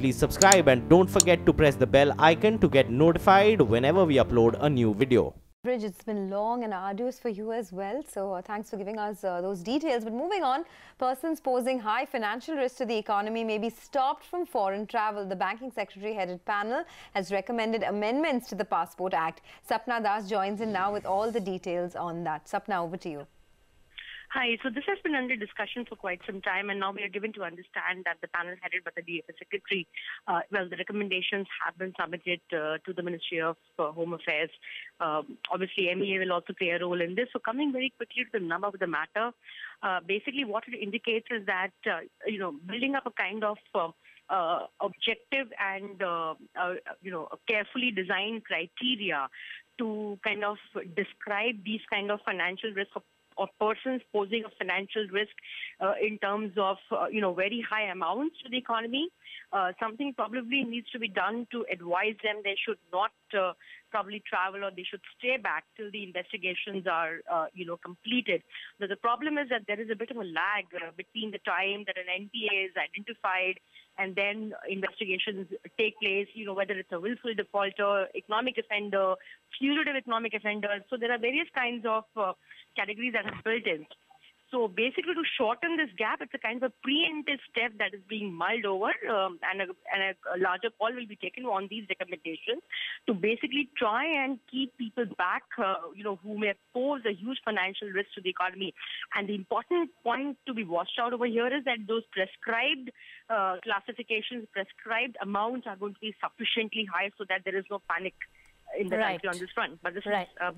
Please subscribe and don't forget to press the bell icon to get notified whenever we upload a new video. Bridge, it's been long and arduous for you as well. So uh, thanks for giving us uh, those details. But moving on, persons posing high financial risk to the economy may be stopped from foreign travel. The banking secretary headed panel has recommended amendments to the Passport Act. Sapna Das joins in now with all the details on that. Sapna, over to you. Hi. So this has been under discussion for quite some time, and now we are given to understand that the panel headed by the DFS secretary, uh, well, the recommendations have been submitted uh, to the Ministry of uh, Home Affairs. Um, obviously, MEA will also play a role in this. So coming very quickly to the number of the matter, uh, basically what it indicates is that, uh, you know, building up a kind of uh, uh, objective and uh, uh, you know carefully designed criteria to kind of describe these kind of financial risk or persons posing a financial risk uh, in terms of, uh, you know, very high amounts to the economy. Uh, something probably needs to be done to advise them they should not uh, probably travel or they should stay back till the investigations are, uh, you know, completed. Now, the problem is that there is a bit of a lag uh, between the time that an NPA is identified and then investigations take place, you know, whether it's a willful defaulter, economic offender, fugitive economic offender. So there are various kinds of uh, categories that are built in. So basically, to shorten this gap, it's a kind of a preemptive step that is being mulled over, um, and, a, and a, larger call will be taken on these recommendations to basically try and keep people back, uh, you know, who may pose a huge financial risk to the economy. And the important point to be watched out over here is that those prescribed uh, classifications, prescribed amounts are going to be sufficiently high so that there is no panic in the right. country on this front. But this right. is uh,